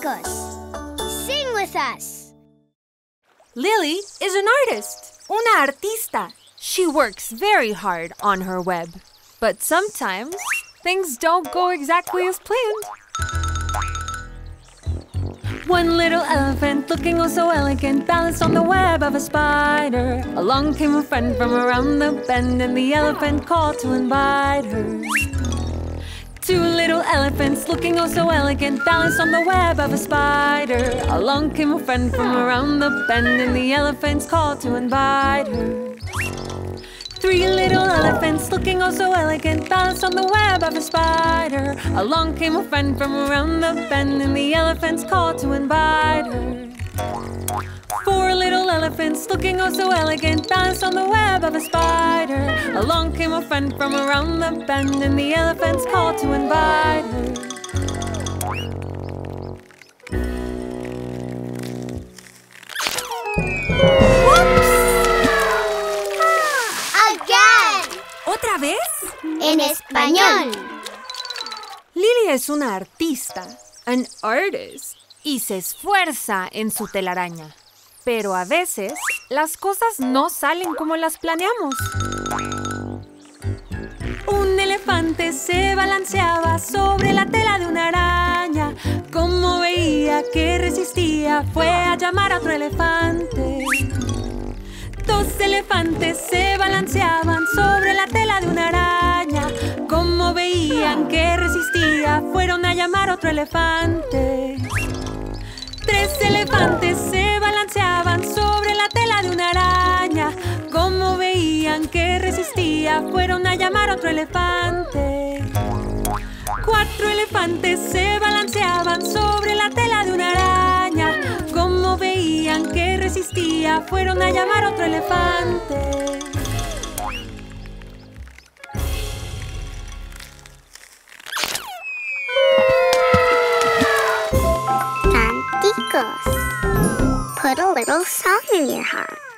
Canticos. Sing with us. Lily is an artist, una artista. She works very hard on her web. But sometimes things don't go exactly as planned. One little elephant, looking oh so elegant, balanced on the web of a spider. Along came a friend from around the bend, and the elephant called to invite her. Elephants, looking oh so elegant, balanced on the web of a spider. Along came a friend from around the bend, and the elephants called to invite her. Three little elephants looking oh so elegant, balanced on the web of a spider. Along came a friend from around the bend, and the elephants called to invite her. Four little elephants looking oh so elegant, balanced on the web of a spider. Along came a friend from around the bend, and the elephants called to invite. ¿Otra vez? En español. Lily es una artista, an artist, y se esfuerza en su telaraña. Pero a veces las cosas no salen como las planeamos. Un elefante se balanceaba sobre la tela que resistía, fue a llamar a otro elefante. Dos elefantes se balanceaban sobre la tela de una araña. Como veían que resistía, fueron a llamar a otro elefante. Tres elefantes se balanceaban sobre la tela de una araña. Como veían que resistía, fueron a llamar a otro elefante. Cuatro elefantes se balanceaban sobre la tela que resistía, fueron a llamar a otro elefante. Canticos. Put a little song in your heart.